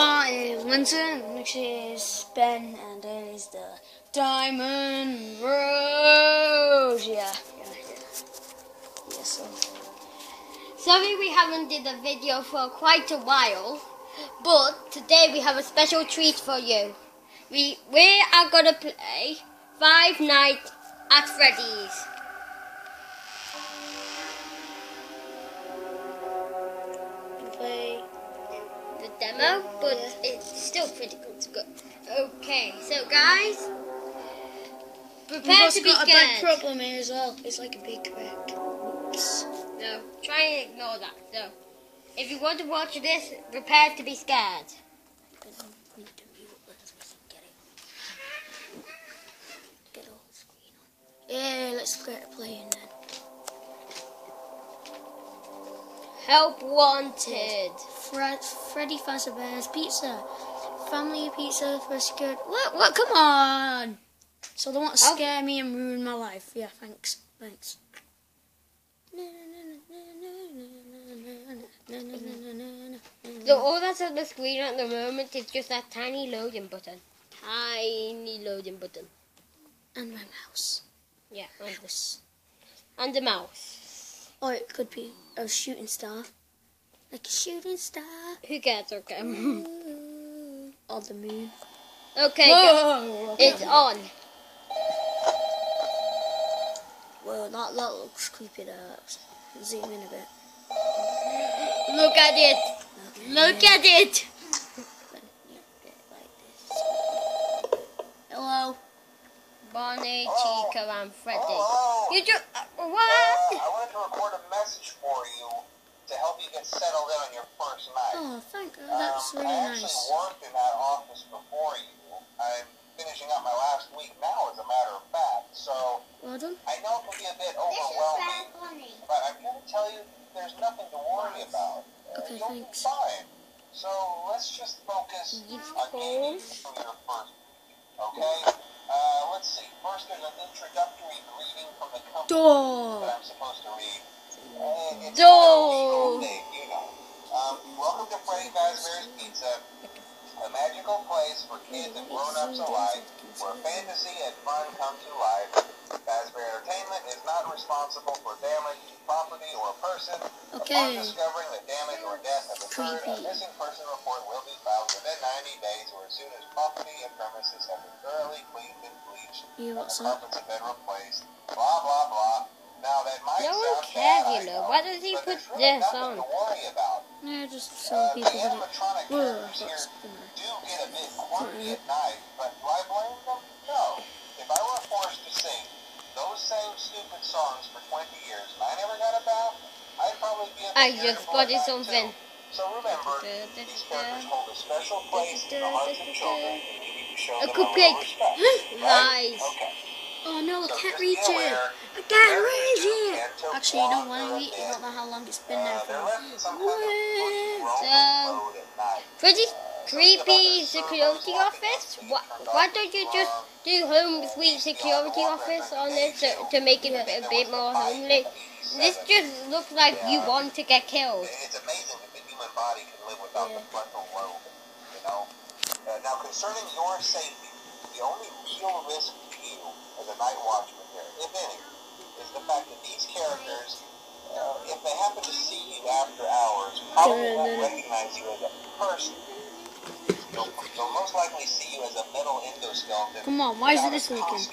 I am Winston, which is Ben, and it is the Diamond Rose. Yeah, yeah, yeah. Yes, so. Sorry we haven't did a video for quite a while, but today we have a special treat for you. We we are gonna play Five Nights at Freddy's. Demo, but it's still pretty good. Okay, so guys, We've prepare also to be got a big problem here as well. It's like a big wreck. Oops. No, try and ignore that. So, if you want to watch this, prepare to be scared. Need to mute this so we can get it. Get all the screen on. Yeah, let's get playing then. Help wanted. Fred, Freddy Fazbear's Pizza. Family pizza for scared. What? What? Come on! So they want to Oh. scare me and ruin my life. Yeah, thanks. Thanks. So all that's on the screen at the moment is just that tiny loading button. Tiny loading button. And my mouse. Yeah, and the, Mouse. and the mouse. Or it could be a shooting star. Like a shooting star. Who cares? Okay. Ooh. Or the moon. okay, go- Whoa! it's on. Well, that, that looks creepy there. Zoom in a bit. Look at it. Look at it. Yeah, get it like this. Hello. Bonnie, Hello. Chica, and Freddy. Hello. You just uh, Uh, what? I wanted to record a message for you to help you get settled in on your first night. Oh, thank you. That's Um, really I actually nice. worked in that office before you. I'm finishing up my last week now, as a matter of fact. So Well done. I know it can be a bit overwhelming, but I'm going to tell you there's nothing to worry about. Uh, Okay, you'll thanks. be fine. So let's just focus Yes, on getting you through your first week. Okay? Uh, let's see. First, there's an introductory greeting from the company Door. that I'm supposed to read. It's Door. a legal thing, you know. Um, welcome to Freddy Fazbear's Pizza, a magical place for kids and grown-ups alike, where fantasy and fun come to life. Fazbear Entertainment is not responsible for damage to property or person. Upon Okay. discovering that damage or death has occurred, a missing person report will be filed within 90 days or as soon as property and premises have been thoroughly cleaned and bleached You and the carpets have been replaced. Blah, blah, blah. Now, that might No one cares, you know. Why does he put this on? Yeah, just Uh, some people the did it. animatronic Whoa, characters here that's gonna- do get a bit quirky at night, but do I blame them? No. If I were forced to sing those same stupid songs for 20 years and I never got a bath, I'd probably be a I just spotted something. too. So remember, these characters hold a special place in the hearts of children, and you need to show A cupcake. Nice. Oh no, I can't reach it. I can't reach it. Actually, you don't want to reach. You don't know how long it's been there for. So- mode. Pretty creepy security office. Why, why don't you just do home sweet security office on this to, to make it a bit, a bit more homely? This just looks like you want to get killed. It's amazing that the human body can live without the frontal lobe, you know? Uh, now, concerning your safety, the only real risk to you as a night watchman here, if any, is the fact that these characters, uh, if they happen to see you after hours, probably won't recognize you as a person. They'll, they'll most likely see you as a metal endoskeleton. Come on, why isn't this working?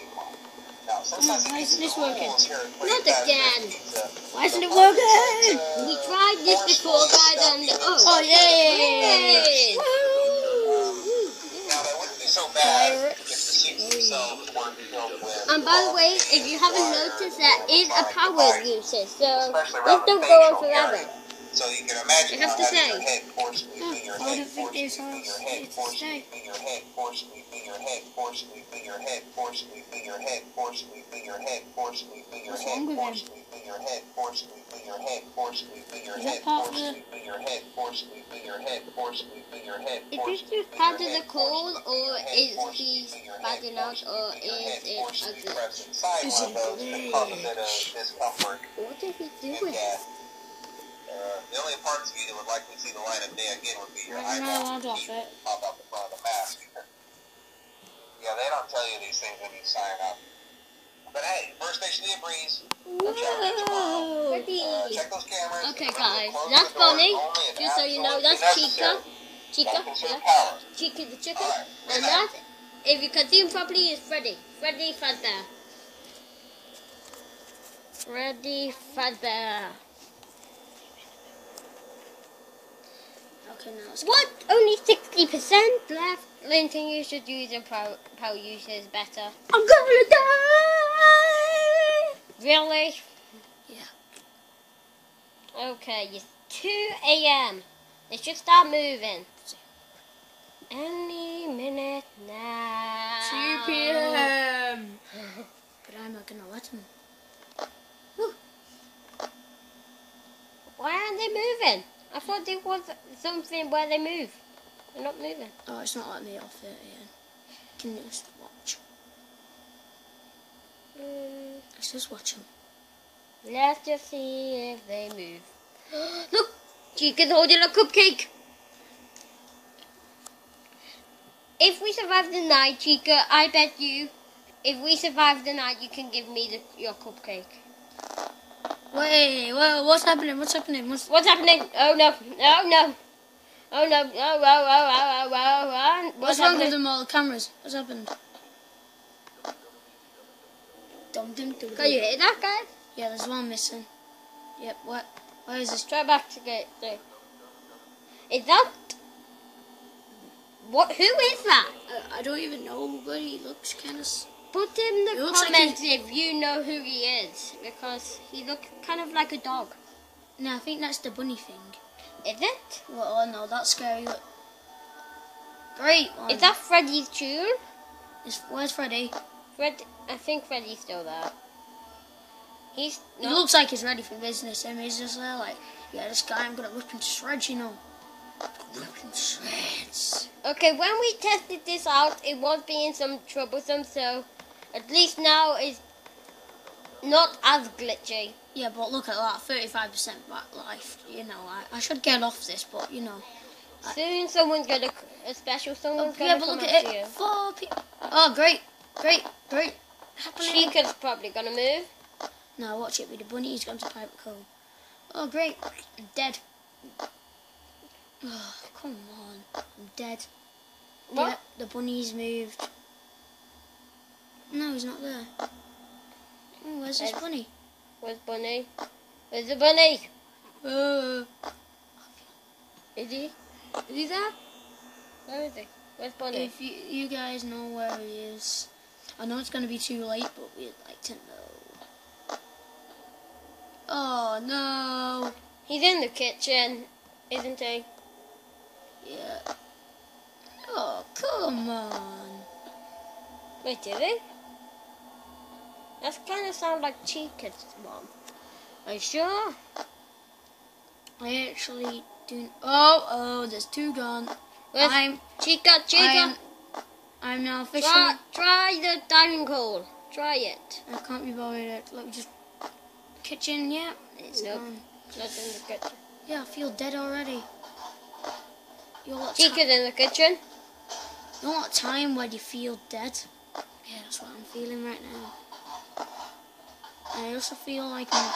Now, on, why isn't this working? rules here at Not again. Why isn't it working? uh, We tried this before, guys, and oh, Oh yay! Yay! Now that wouldn't be so bad if the suits themselves weren't filled with. And by the way, if you haven't noticed, that is a power uses, so this don't go forever. Area. So you can imagine I have how to having your say. head force sweeping your I head, don't think force there's sweeping your anything head, to force say. sweeping your head, force sweeping your head, force sweeping your head, force sweeping your head, force sweeping your head, force sweeping your What's head, wrong with force him? sweeping your head, force sweeping your head, force sweeping your Is head, that part force of the- sweeping your head, force sweeping your head, force sweeping your head, Is force this just sweeping part your of the head, cold, force or sweeping your is head, force he sweeping your head, spazzing out, force or sweeping your is head, it force a sweeping good? press inside Is one of it those that cause a bit of discomfort What is he and doing? death. Uh, the only parts of you that would likely see the light of day again would be your Right, eyeballs. I'll teeth it. Pop out the front of the mask. yeah, they don't tell you these things when you sign up. But hey, first station of the breeze. We'll check it tomorrow. Ready. Uh, check those cameras. Okay, guys, that's the doors Bonnie. only if Just so you know, that's Chica. Chica, yeah. power. Chica the chicken. Alright, And that, if you can see him properly, is Freddy. Freddy Fazbear. Freddy Fazbear. Okay, now it's What? Only 60% left? Linton, you should use your power, power users better. I'm gonna die! Really? Yeah. Okay, it's 2 a.m. They should start moving. Any minute now. 2 p.m. But I'm not gonna let them. Why aren't they moving? I thought there was something where they move. They're not moving. Oh, it's not like me off it again. Can you just watch? Mm, Let's just watch them. let's just see if they move. Look! Chica's holding a cupcake. If we survive the night, Chica, I bet you, if we survive the night, you can give me the, your cupcake. Wait, whoa, what's happening? What's happening? What's What's happening? Oh no! Oh no! Oh no! Oh oh oh oh oh oh! oh. What's What's wrong happening? with them all? The cameras. What's happened? Dum, dum, dum, Can you hear that, guys? Yeah, there's one missing. Yep, what? Where is this? Try back to get there. Is that? What? Who is that? Uh, I don't even know, but he looks kind of. Put in the looks like comments if you know who he is, because he looks kind of like a dog. No, I think that's the bunny thing. Is it? Well, oh no, that's scary. Great one. Is that Freddy's tune? Is- where's Freddy? Fred, I think Freddy's still there. He's He looks like he's ready for business. And he's just there, like, yeah, this guy, I'm gonna rip him to shreds, you know. Rip him to shreds. Okay, when we tested this out, it was being some troublesome, so at least now it's not as glitchy. Yeah, but look at that, 35% back life. You know, I, I should get off this, but you know. Soon someone's gonna, a special someone's oh, yeah, gonna but look at it. Four people. Oh, great, great, great. Happening. Chica's probably gonna move. Now watch it with the bunny. He's gone to pirate cove. Oh, great. I'm dead. Oh, come on. I'm dead. What? Yeah, the bunny's moved. No, he's not there. Oh, where's this bunny? Where's Bunny? Where's the bunny? Uh, Is he? Is he there? Where is he? Where's Bunny? if you, you guys know where he is, I know it's going to be too late, but we'd like to know. Oh, no. He's in the kitchen, isn't he? Yeah. Oh, come on. Wait, did he? That kind of sounds like Chica's mom. Are you sure? I actually do. Oh, oh, there's two gone. Where's I'm, Chica? Chica, I'm, I'm now officially. try, try the dining hall. Try it. I can't be bothered. Let me just. Kitchen, yeah, it's Nope. gone. Not in the kitchen. Yeah, I feel dead already. You want Chica's in the kitchen. you want a time where you feel dead? Yeah, that's what I'm feeling right now. I also feel like I'm.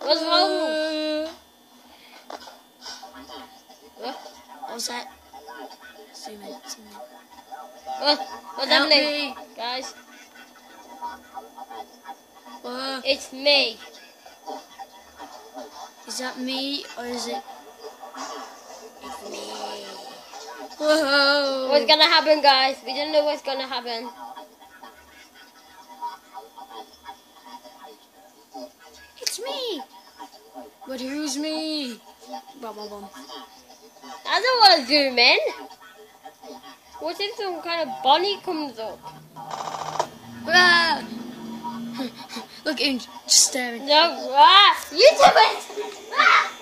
What's wrong? What? What was that? Zoom in, zoom in. What? What's Help happening? me. Guys, Whoa. it's me. Is that me or is it? It's me. Whoa! What's gonna happen, guys? We don't know what's gonna happen. It's me. But who's me? Bum, bum, bum. I don't want to zoom in. What if some kind of bunny comes up? Ah! Look him just staring. No, ah, you do it! Ah!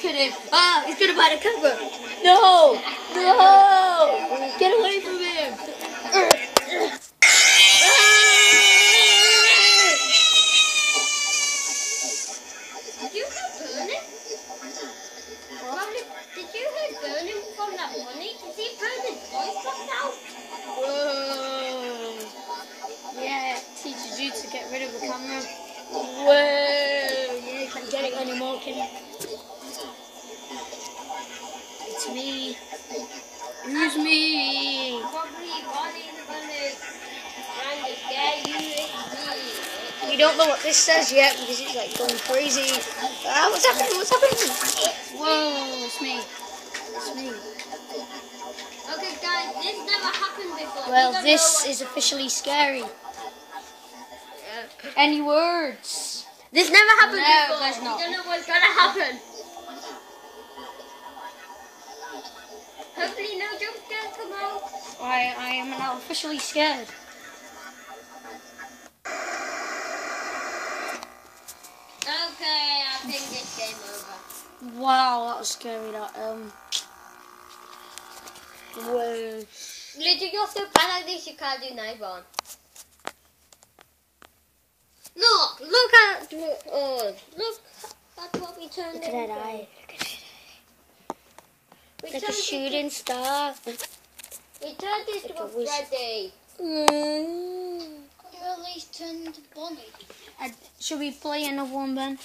couldn't. Ah, he's gonna buy the cobra. No, no, get away from him. Did you hear burning? Did you burn him from that money? Is he burning his voice now? Don't know what this says yet because it's like going crazy. Ah, what's happening? What's happening? Whoa, it's me. It's me. Okay, guys, this never happened before. We Well, this is officially scary. what- Any words? This never happened No, before. there's not. We don't know what's gonna happen. Hopefully, no jump scares come out. I, I am now officially scared. Okay, I think it's game over. Wow, that was scary. That um. Whoa. Literally, you're so bad like this, you can't do night one. Look, look at, oh, look at what we turned Look at that eye. We Like a shooting star. We turned into Like a a. Freddy. Mm. You at least turned into Bonnie. Uh, should we play another one, Ben?